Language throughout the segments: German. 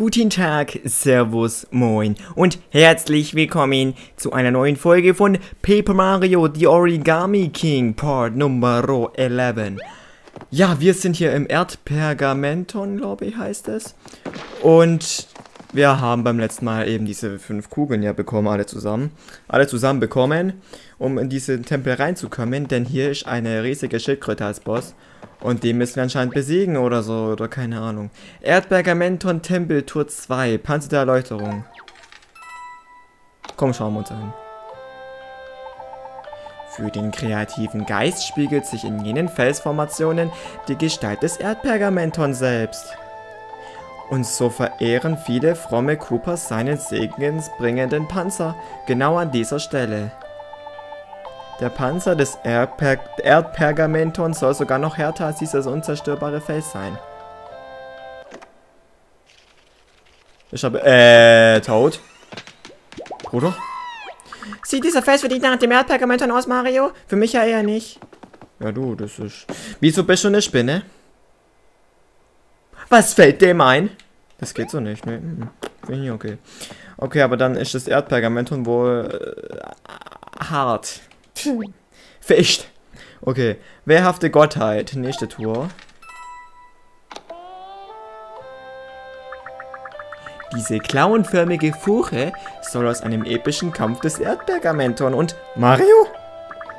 Guten Tag, Servus, Moin und herzlich willkommen zu einer neuen Folge von Paper Mario The Origami King Part Nummer 11. Ja, wir sind hier im Erdpergamenton, glaube ich, heißt es. Und wir haben beim letzten Mal eben diese fünf Kugeln ja bekommen, alle zusammen. Alle zusammen bekommen, um in diesen Tempel reinzukommen, denn hier ist eine riesige Schildkröte als Boss. Und den müssen wir anscheinend besiegen oder so, oder keine Ahnung. Erdbergamenton Tempel Tour 2, Panzer der Erleuchterung. Komm, schauen wir uns an. Für den kreativen Geist spiegelt sich in jenen Felsformationen die Gestalt des Erdpergamenton selbst. Und so verehren viele fromme Koopas seinen segensbringenden Panzer genau an dieser Stelle. Der Panzer des Erdper Erdpergamenton soll sogar noch härter als dieses unzerstörbare Fels sein. Ich habe, äh, tot. Bruder? Sieht dieser Fels für dich nach dem Erdpergamenton aus, Mario? Für mich ja eher nicht. Ja, du, das ist... Wieso bist du eine Spinne? Was fällt dem ein? Das geht so nicht, ne? Finde ich okay. Okay, aber dann ist das Erdpergamenton wohl äh, hart. Ficht. Okay. Wehrhafte Gottheit. Nächste Tour. Diese klauenförmige Furche soll aus einem epischen Kampf des Erdpergamenton und... Mario?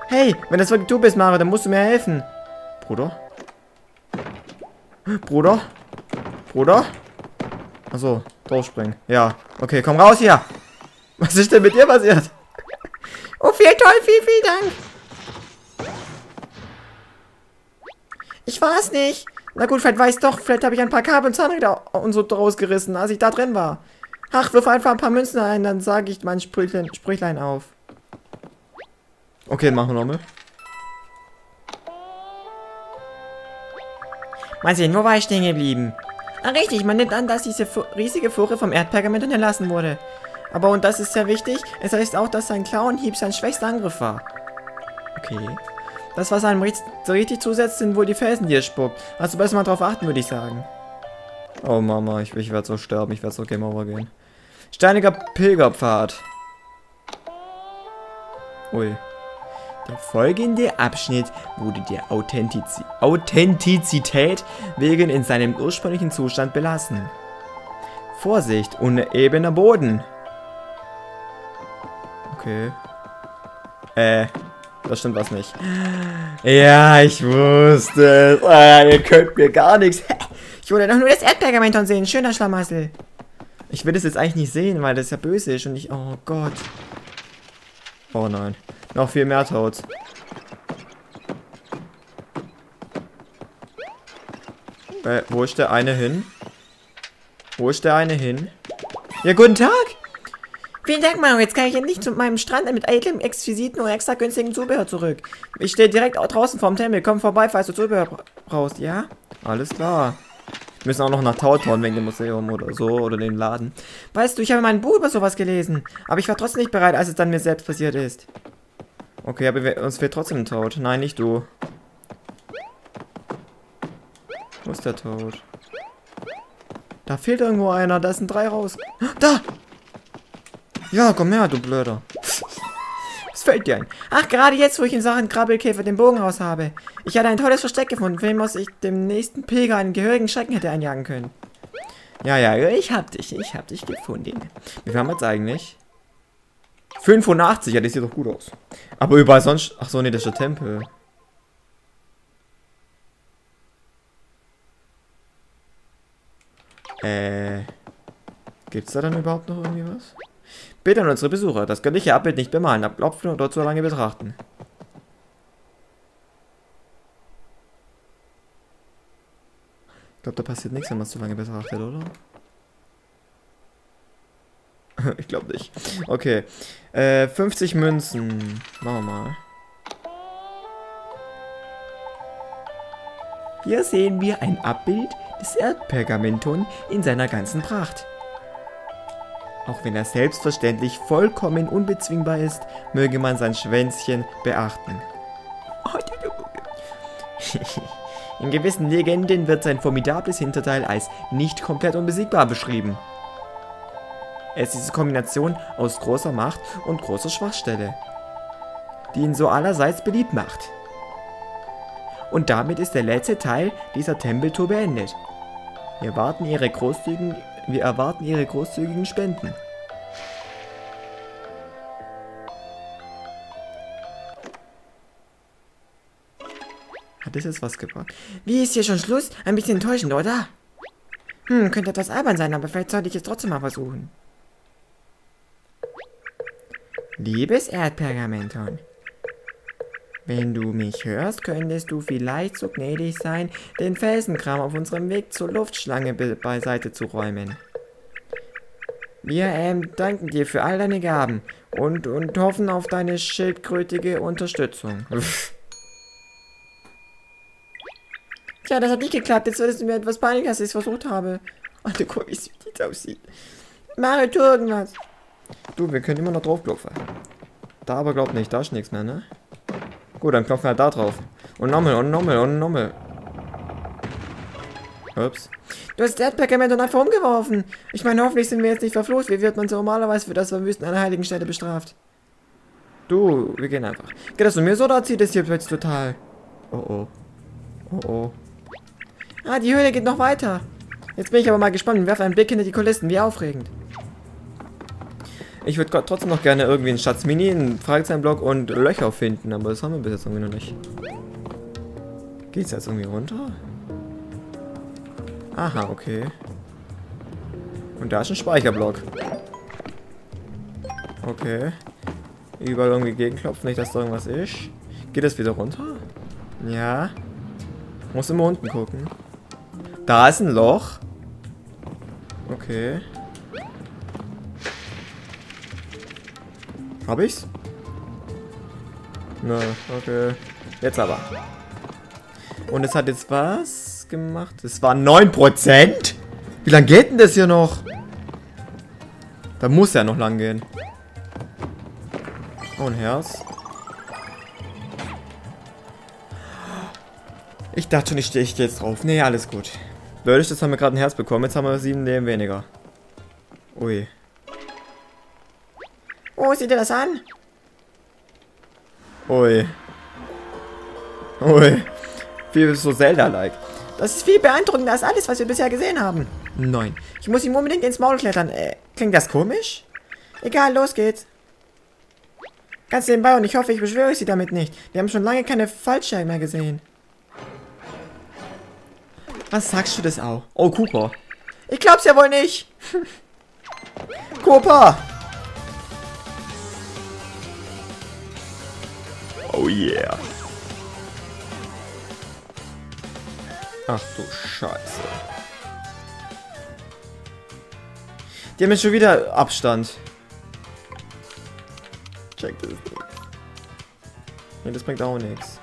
Hey, wenn das wirklich du bist, Mario, dann musst du mir helfen. Bruder? Bruder? Bruder? Achso, draufspringen. Ja. Okay, komm raus hier. Was ist denn mit dir passiert? Oh, viel toll, viel, viel Dank. Ich war es nicht. Na gut, vielleicht weiß doch, vielleicht habe ich ein paar Kabel und Zahnräder und so rausgerissen, als ich da drin war. Ach, wirf einfach ein paar Münzen ein, dann sage ich mein Sprüchlein, Sprüchlein auf. Okay, machen wir nochmal. Mal sehen, wo war ich stehen geblieben? Ah, richtig, man nimmt an, dass diese riesige Furche vom Erdpergament unterlassen wurde. Aber, und das ist sehr wichtig, es heißt auch, dass sein Klauenhieb sein schwächster Angriff war. Okay. Das, was einem so richtig zusetzt, sind wohl die Felsen, die er spuckt. Also besser mal drauf achten, würde ich sagen. Oh Mama, ich, ich werde so sterben, ich werde so Game Over gehen. Steiniger Pilgerpfad. Ui. Der folgende Abschnitt wurde der Authentiz Authentizität wegen in seinem ursprünglichen Zustand belassen. Vorsicht, unebener Boden. Okay. Äh, das stimmt was nicht. Ja, ich wusste es. Ah, ihr könnt mir gar nichts. Ich wollte doch nur das Erdpergamenton sehen. Schöner Schlamassel. Ich will das jetzt eigentlich nicht sehen, weil das ja böse ist und ich... Oh Gott. Oh nein. Noch viel mehr Toads. Äh, wo ist der eine hin? Wo ist der eine hin? Ja, guten Tag. Vielen Dank, Mario. Jetzt kann ich endlich zu meinem Strand mit eitlem, exquisiten und extra günstigen Zubehör zurück. Ich stehe direkt draußen vorm Tempel. Komm vorbei, falls du Zubehör brauchst, ja? Alles klar. Wir müssen auch noch nach Tautown wegen dem Museum oder so oder dem Laden. Weißt du, ich habe mein Buch über sowas gelesen. Aber ich war trotzdem nicht bereit, als es dann mir selbst passiert ist. Okay, aber wir, uns fehlt trotzdem ein Toad. Nein, nicht du. Wo ist der Toad? Da fehlt irgendwo einer. Da sind drei raus. Da! Ja, komm her, du Blöder. Was fällt dir ein? Ach, gerade jetzt, wo ich in Sachen Krabbelkäfer den Bogen raus habe. Ich hatte ein tolles Versteck gefunden, für was ich dem nächsten Pilger einen gehörigen Schrecken hätte einjagen können. Ja, ja, ich hab dich, ich hab dich gefunden. Wie viel haben wir jetzt eigentlich? 85, ja, das sieht doch gut aus. Aber überall sonst... Ach so, nee, das ist der Tempel. Äh... Gibt's da dann überhaupt noch irgendwie was? Bitte an unsere Besucher, das göttliche Abbild nicht bemalen, abklopfen oder zu lange betrachten. Ich glaube, da passiert nichts, wenn man es zu lange betrachtet, oder? ich glaube nicht. Okay. Äh, 50 Münzen. Machen wir mal. Hier sehen wir ein Abbild des Erdpergamenton in seiner ganzen Pracht. Auch wenn er selbstverständlich vollkommen unbezwingbar ist, möge man sein Schwänzchen beachten. In gewissen Legenden wird sein formidables Hinterteil als nicht komplett unbesiegbar beschrieben. Es ist eine Kombination aus großer Macht und großer Schwachstelle, die ihn so allerseits beliebt macht. Und damit ist der letzte Teil dieser Tempeltour beendet. Wir erwarten ihre großzügigen, wir erwarten ihre großzügigen Spenden. Hat das jetzt was gebracht? Wie ist hier schon Schluss? Ein bisschen enttäuschend, oder? Hm, könnte etwas albern sein, aber vielleicht sollte ich es trotzdem mal versuchen. Liebes Erdpergamenton, wenn du mich hörst, könntest du vielleicht so gnädig sein, den Felsenkram auf unserem Weg zur Luftschlange be beiseite zu räumen. Wir ähm, danken dir für all deine Gaben und, und hoffen auf deine schildkrötige Unterstützung. Tja, das hat nicht geklappt. Jetzt wird es mir etwas peinlich, als ich es versucht habe. Alter, guck, wie süß das aussieht. Mario, tu irgendwas. Du, wir können immer noch draufklopfen. Da aber glaub nicht, da ist nichts mehr, ne? Gut, dann klopfen wir halt da drauf. Und nochmal, und nochmal, und nochmal. Ups. Du hast Erdpergament einfach umgeworfen. Ich meine, hoffentlich sind wir jetzt nicht verflucht. Wie wird man so normalerweise für das Verwüsten einer heiligen Stätte bestraft? Du, wir gehen einfach. Geht das zu mir so, oder zieht es hier plötzlich total? Oh oh. Oh oh. Ah, die Höhle geht noch weiter. Jetzt bin ich aber mal gespannt und werfe einen Blick hinter die Kulissen. Wie aufregend. Ich würde trotzdem noch gerne irgendwie einen Schatz Mini, einen Fragezeichenblock und Löcher finden, aber das haben wir bis jetzt irgendwie noch nicht. Geht's jetzt irgendwie runter? Aha, okay. Und da ist ein Speicherblock. Okay. Überall irgendwie gegenklopfen, nicht, dass da irgendwas ist. Geht das wieder runter? Ja. Muss immer unten gucken. Da ist ein Loch. Okay. Hab ich's? Na, okay. Jetzt aber. Und es hat jetzt was gemacht? Es waren 9%? Wie lange geht denn das hier noch? Da muss ja noch lang gehen. Oh, ein Herz. Ich dachte schon, ich stehe jetzt drauf. Nee, alles gut. Leute, jetzt haben wir gerade ein Herz bekommen. Jetzt haben wir sieben Leben weniger. Ui. Oh, seht ihr das an? Ui. Ui. Viel so Zelda-like. Das ist viel beeindruckender als alles, was wir bisher gesehen haben. Nein. Ich muss ihm unbedingt ins Maul klettern. Äh, klingt das komisch? Egal, los geht's. Ganz nebenbei und ich hoffe, ich beschwöre sie damit nicht. Wir haben schon lange keine Fallschirme mehr gesehen. Was sagst du das auch? Oh, Cooper. Ich glaub's ja wohl nicht. Cooper. Oh yeah. Ach du Scheiße. Die haben jetzt schon wieder Abstand. Check das. Nee, das bringt auch nichts.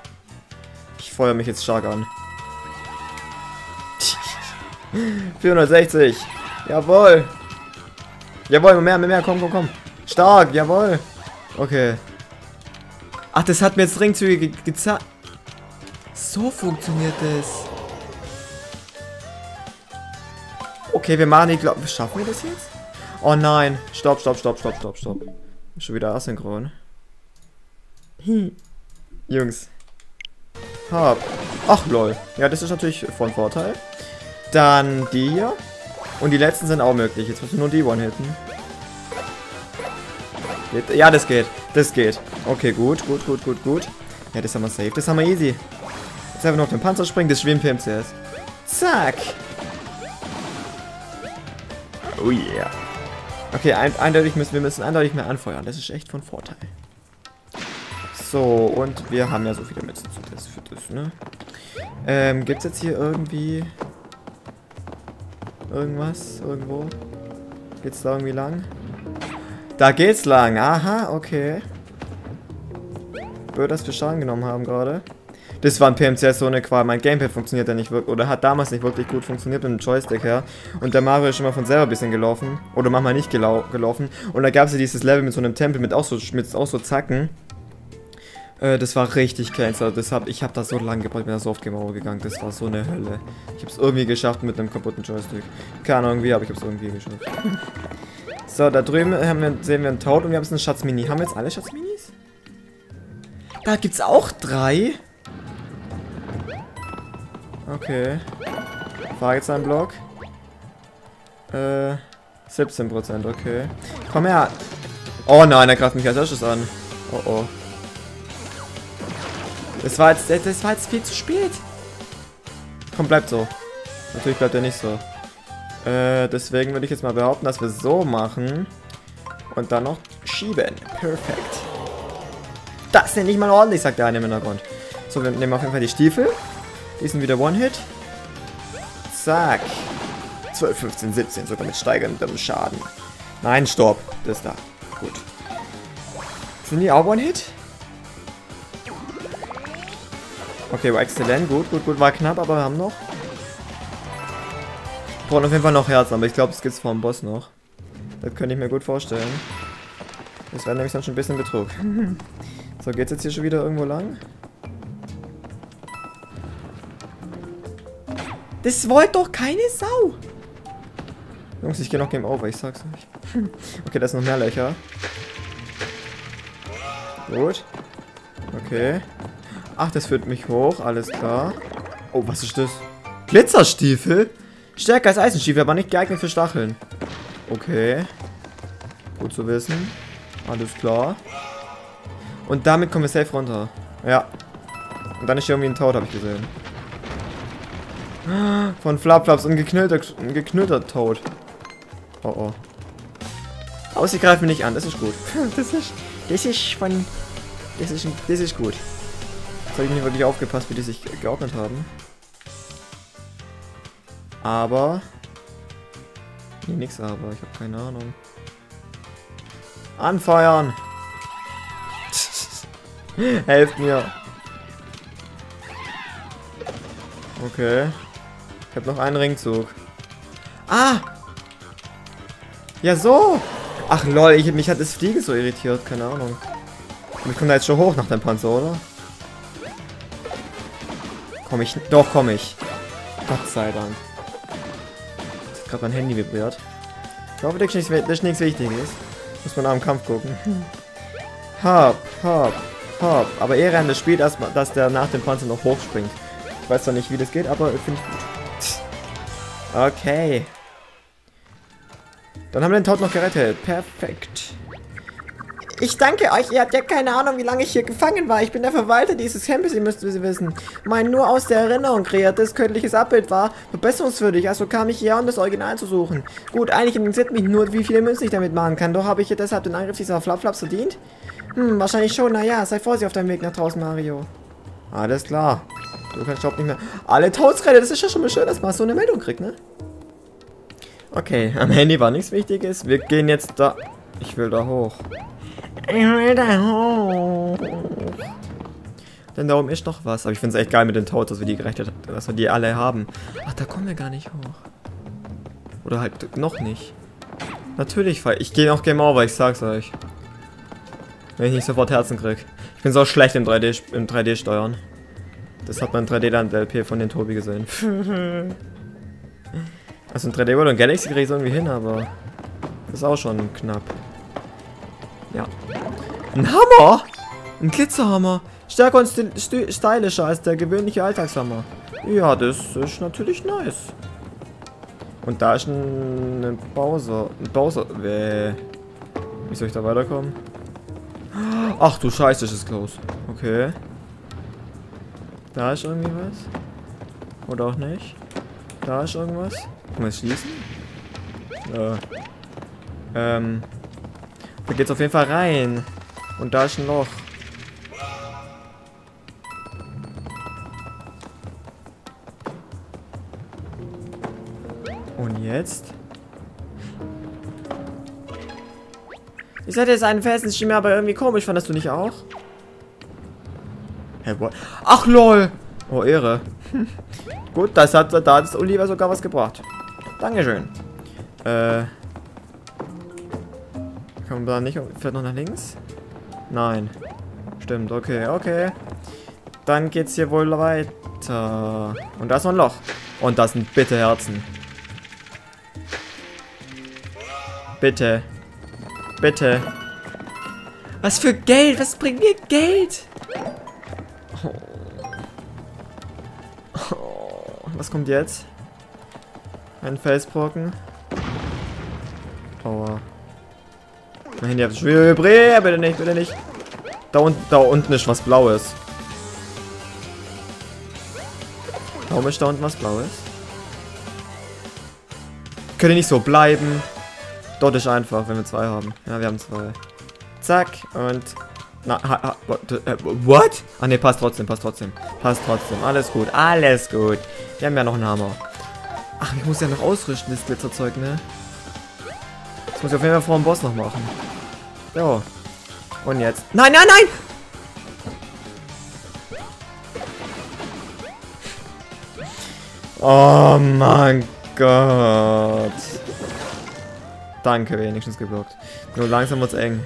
Ich feuer mich jetzt stark an. 460. Jawohl. Jawohl, mehr, mehr, mehr. Komm, komm, komm. Stark, jawohl. Okay. Ach, das hat mir jetzt Ringzüge ge gezeigt. So funktioniert das. Okay, wir machen die, glaube Schaffen wir das jetzt? Oh nein. Stopp, stopp, stopp, stopp, stopp, stopp. Schon wieder asynchron. Hm. Jungs. Hab. Ach, lol. Ja, das ist natürlich von Vorteil. Dann die hier. Und die letzten sind auch möglich. Jetzt müssen wir nur die One-Hitten. Ja, das geht. Das geht. Okay, gut, gut, gut, gut, gut. Ja, das haben wir safe. Das haben wir easy. Jetzt einfach noch auf den Panzer springen. Das schwimmt PMCS. Zack. Oh yeah. Okay, ein, eindeutig müssen wir müssen eindeutig mehr anfeuern. Das ist echt von Vorteil. So, und wir haben ja so viele Münzen für das, für das, ne? Ähm, gibt's jetzt hier irgendwie Irgendwas? Irgendwo? Geht's da irgendwie lang? Da geht's lang. Aha, okay. Blöd, dass wir Schaden genommen haben gerade. Das war ein PMCS so eine Qual. Mein Gamepad funktioniert ja nicht wirklich, oder hat damals nicht wirklich gut funktioniert mit dem Joystick her. Und der Mario ist schon mal von selber ein bisschen gelaufen. Oder manchmal nicht gelau gelaufen. Und da gab es ja dieses Level mit so einem Tempel mit auch so, mit auch so Zacken. Äh, das war richtig cancer. Das hab, ich habe da so lange gebraucht, bin da so oft Over gegangen. Das war so eine Hölle. Ich habe es irgendwie geschafft mit einem kaputten Joystick. Keine Ahnung wie, aber ich habe es irgendwie geschafft. So, da drüben wir, sehen wir einen Toad und wir haben jetzt einen Schatzmini. Haben wir jetzt alle Schatzminis? Da gibt's auch drei. Okay. Fragezeichen Block. Äh, 17%, okay. Komm her. Oh nein, er greift mich als erstes an. Oh oh. Das war jetzt, das war jetzt viel zu spät. Komm, bleibt so. Natürlich bleibt er nicht so. Äh, deswegen würde ich jetzt mal behaupten, dass wir so machen. Und dann noch schieben. Perfekt. Das ist nicht mal ordentlich, sagt der eine im Hintergrund. So, wir nehmen auf jeden Fall die Stiefel. Die sind wieder One-Hit. Zack. 12, 15, 17, sogar mit steigendem Schaden. Nein, stopp. Das ist da. Gut. Sind die auch One-Hit? Okay, war exzellent. Gut, gut, gut. War knapp, aber wir haben noch. Brauchen auf jeden Fall noch Herzen, aber ich glaube, es gibt's vor dem Boss noch. Das könnte ich mir gut vorstellen. Das wäre nämlich dann schon ein bisschen Betrug. so, geht's jetzt hier schon wieder irgendwo lang? Das wollte doch keine Sau. Jungs, ich gehe noch Game Over, ich sag's euch. okay, da ist noch mehr Löcher. Gut. Okay. Ach, das führt mich hoch, alles klar. Oh, was ist das? Glitzerstiefel? Stärker als Eisenstiefel, aber nicht geeignet für Stacheln. Okay. Gut zu wissen. Alles klar. Und damit kommen wir safe runter. Ja. Und dann ist hier irgendwie ein Toad, habe ich gesehen. Von Flapflaps und geknüllter, ein geknüllter Toad. Oh oh. Aber sie greifen mich nicht an, das ist gut. Das ist, das ist von... Das ist, das ist gut. Jetzt habe ich nicht wirklich aufgepasst, wie die sich geordnet haben. Aber... Nee, nix aber, ich habe keine Ahnung. Anfeuern! Helft mir! Okay. Ich habe noch einen Ringzug. Ah! Ja, so! Ach lol, ich, mich hat das Fliegen so irritiert, keine Ahnung. Ich komme da jetzt schon hoch nach dem Panzer, oder? Komm ich? Doch, komm ich. Gott sei Dank. Jetzt hat gerade mein Handy vibriert. Ich hoffe, das ist nichts, Wichtiges. Muss man nach dem Kampf gucken. Hopp, hopp, hopp. Aber Ehre an das Spiel, dass, dass der nach dem Panzer noch hochspringt. Ich weiß zwar nicht, wie das geht, aber finde ich gut. Okay. Dann haben wir den Tod noch gerettet. Perfekt. Ich danke euch, ihr habt ja keine Ahnung, wie lange ich hier gefangen war. Ich bin der Verwalter dieses Campus, ihr müsst es wissen. Mein nur aus der Erinnerung kreiertes könnliches Abbild war verbesserungswürdig, also kam ich hierher, um das Original zu suchen. Gut, eigentlich interessiert mich nur, wie viele Münzen ich damit machen kann. Doch habe ich deshalb den Angriff dieser Flapflaps verdient? Hm, wahrscheinlich schon. Naja, sei vorsichtig auf deinem Weg nach draußen, Mario. Alles klar. Du kannst Job nicht mehr. Alle Toads das ist ja schon mal schön, dass man so eine Meldung kriegt, ne? Okay, am Handy war nichts Wichtiges. Wir gehen jetzt da. Ich will da hoch. Ich will da hoch. Denn da oben ist noch was. Aber ich finde es echt geil mit den Toads, dass wir die gerechnet dass wir die alle haben. Ach, da kommen wir gar nicht hoch. Oder halt noch nicht. Natürlich, ich gehe noch Game Over, ich sag's euch. Wenn ich nicht sofort Herzen krieg. Ich bin so schlecht im 3D, im 3D steuern. Das hat man 3D-Land-LP von den Tobi gesehen. also ein 3D World und Galaxy kriege ich irgendwie hin, aber das ist auch schon knapp. Ja. Ein Hammer! Ein Glitzerhammer! Stärker und stylischer als der gewöhnliche Alltagshammer. Ja, das ist natürlich nice. Und da ist ein, ein Bowser. Ein Bowser. Wie soll ich da weiterkommen? Ach du Scheiße, das ist close. Okay. Da ist irgendwie was. Oder auch nicht. Da ist irgendwas. Kann man schließen? Ja. Ähm. Da geht's auf jeden Fall rein. Und da ist ein Loch. Und jetzt? Ich hatte jetzt einen Felsenstimme, aber irgendwie komisch. Fandest du nicht auch? Hä, what? Ach, lol. Oh, Ehre. Gut, das hat, da hat Oliver sogar was gebracht. Dankeschön. Äh. Kann man da nicht... Fährt noch nach links? Nein. Stimmt, okay, okay. Dann geht's hier wohl weiter. Und da ist noch ein Loch. Und das sind bitte Herzen. Bitte. Bitte. Was für Geld? Was bringt mir Geld? Oh. Was kommt jetzt? Ein Felsbrocken. Aua. Mein Handy hat vibriert. Bitte nicht, bitte nicht. Da, un da unten ist was Blaues. Warum ist da unten was Blaues? Könnte nicht so bleiben. Dort ist einfach, wenn wir zwei haben. Ja, wir haben zwei. Zack. Und... Na, ha, ha, what? Äh, what? Ah, ne, passt trotzdem, passt trotzdem. Passt trotzdem. Alles gut, alles gut. Wir haben ja noch einen Hammer. Ach, ich muss ja noch ausrüsten, das Glitzerzeug, ne? Das muss ich auf jeden Fall vor dem Boss noch machen. So. Und jetzt. Nein, nein, nein! Oh mein Gott. Danke, wenigstens geblockt. Nur langsam wird's eng.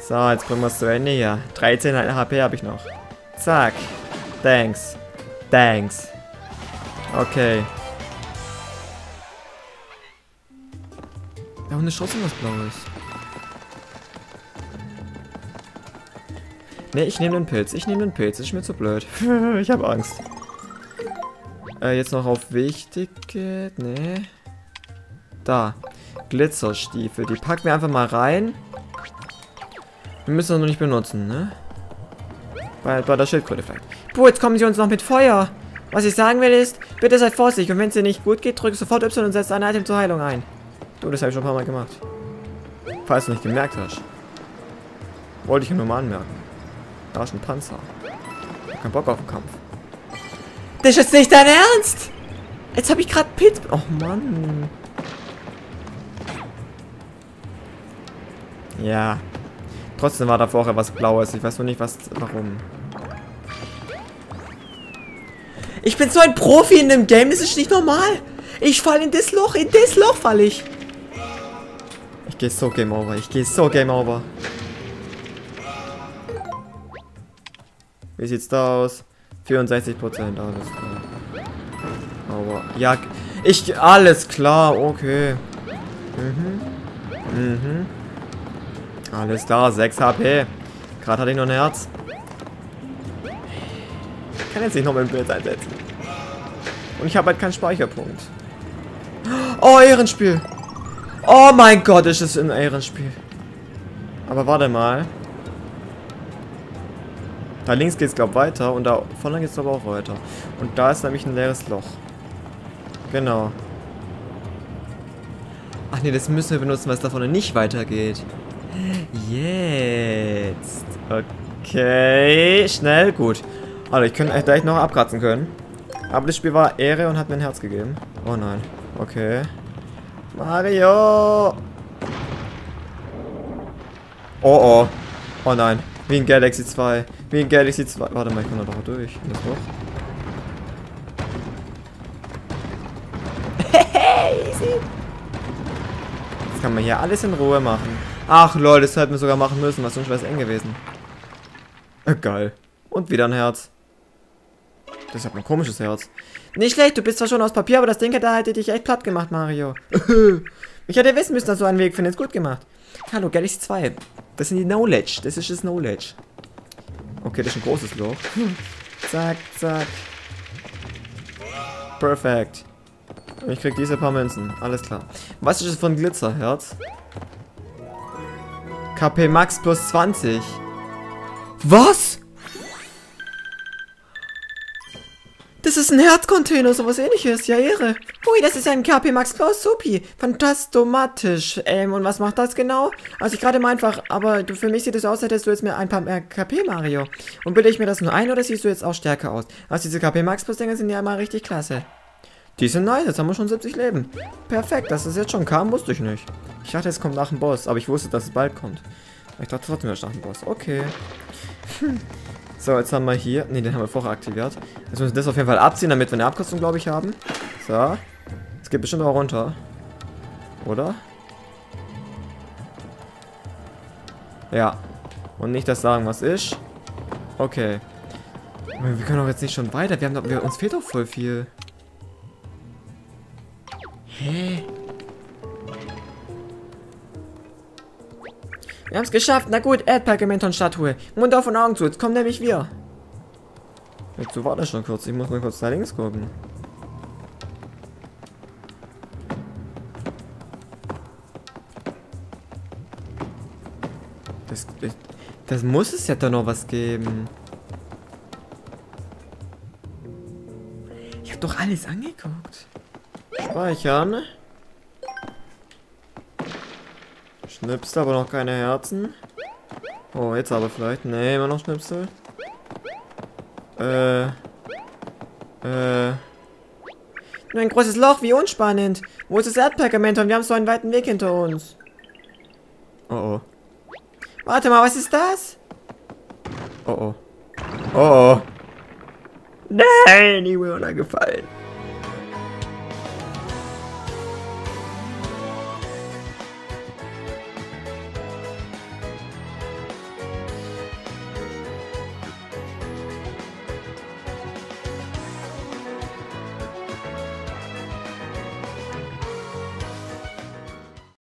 So, jetzt bringen wir es zu Ende hier. 13 HP habe ich noch. Zack. Thanks. Thanks. Okay. Ja, und eine Chance was Blaues. Ne, ich nehme den Pilz. Ich nehme den Pilz. Ist mir zu blöd. ich habe Angst. Äh, jetzt noch auf wichtige. Ne. Da. Glitzerstiefel. Die packen wir einfach mal rein. Wir müssen das noch nicht benutzen, ne? Bei, bei der Schildkröte vielleicht. Puh, jetzt kommen sie uns noch mit Feuer. Was ich sagen will ist, bitte seid vorsichtig und wenn es dir nicht gut geht, drück sofort Y und setz ein Item zur Heilung ein. Du, das habe ich schon ein paar Mal gemacht. Falls du nicht gemerkt hast. Wollte ich nur mal anmerken. Da ist ein Panzer. Keinen Bock auf den Kampf. Das ist nicht dein Ernst! Jetzt habe ich gerade Pit. Oh Mann. Ja. Trotzdem war da vorher was Blaues. Ich weiß nur nicht, was. Warum. Ich bin so ein Profi in dem Game, das ist nicht normal. Ich falle in das Loch, in das Loch falle ich. Ich gehe so Game Over, ich gehe so Game Over. Wie sieht's da aus? 64 Prozent, alles klar. Aber, ja, ich, alles klar, okay. Mhm. Mhm. Alles klar, 6 HP. Gerade hatte ich noch ein Herz. Ich kann jetzt nicht noch mein Bild einsetzen. Und ich habe halt keinen Speicherpunkt. Oh, Ehrenspiel. Oh mein Gott, ist es ein Ehrenspiel. Aber warte mal. Da links geht es, glaube ich, weiter. Und da vorne geht es, aber auch weiter. Und da ist nämlich ein leeres Loch. Genau. Ach nee, das müssen wir benutzen, weil es da vorne nicht weitergeht. Jetzt. Okay. Schnell. Gut. Also, ich könnte gleich noch abkratzen können. Aber das Spiel war Ehre und hat mir ein Herz gegeben. Oh nein. Okay. Mario! Oh oh. Oh nein. Wie in Galaxy 2. Wie in Galaxy 2. Warte mal, ich kann da doch durch. Das hoch. Easy. Jetzt kann man hier alles in Ruhe machen. Ach lol, das hätten wir sogar machen müssen, was sonst wäre es eng gewesen. Äh, geil. Und wieder ein Herz. Das ist ein komisches Herz. Nicht schlecht, du bist zwar schon aus Papier, aber das Ding da hätte dich echt platt gemacht, Mario. ich hätte wissen müssen, dass du einen Weg findest. Gut gemacht. Hallo, Galaxy 2. Das sind die Knowledge. Das ist das Knowledge. Okay, das ist ein großes Loch. zack, zack. Perfekt. Ich krieg diese paar Münzen. Alles klar. Was ist das von Glitzerherz? KP Max plus 20. Was? Das ist ein Herzcontainer, sowas ähnliches. Ja, Ehre. Ui, das ist ein KP Max Plus Supi. Fantastomatisch. Ähm, und was macht das genau? Also ich gerade mal einfach, aber du, für mich sieht es aus, als hättest du jetzt mir ein paar mehr KP, Mario. Und bilde ich mir das nur ein oder siehst du jetzt auch stärker aus? Also diese KP Max Plus Dinger sind ja immer richtig klasse. Die sind nice, jetzt haben wir schon 70 Leben. Perfekt, dass es jetzt schon kam, wusste ich nicht. Ich dachte, es kommt nach dem Boss, aber ich wusste, dass es bald kommt. Ich dachte trotzdem, es nach dem Boss. Okay. So, jetzt haben wir hier... Ne, den haben wir vorher aktiviert. Jetzt müssen wir das auf jeden Fall abziehen, damit wir eine Abkürzung, glaube ich, haben. So. Es geht bestimmt auch runter. Oder? Ja. Und nicht das sagen, was ist. Okay. Wir können doch jetzt nicht schon weiter. Wir haben doch, wir, uns fehlt doch voll viel. Hä? Wir haben es geschafft. Na gut, Erdpergamenton-Statue. Mund auf und Augen zu. Jetzt kommen nämlich wir. Jetzt so warte schon kurz. Ich muss mal kurz da links gucken. Das, das, das muss es ja doch noch was geben. Ich habe doch alles angeguckt. Speichern. Schnipsel, aber noch keine Herzen. Oh, jetzt aber vielleicht. Ne, immer noch Schnipsel. Äh. Äh. Nur ein großes Loch, wie unspannend. Wo ist das Erdpergament und wir haben so einen weiten Weg hinter uns. Oh oh. Warte mal, was ist das? Oh oh. Oh oh. Nein, ich bin runtergefallen.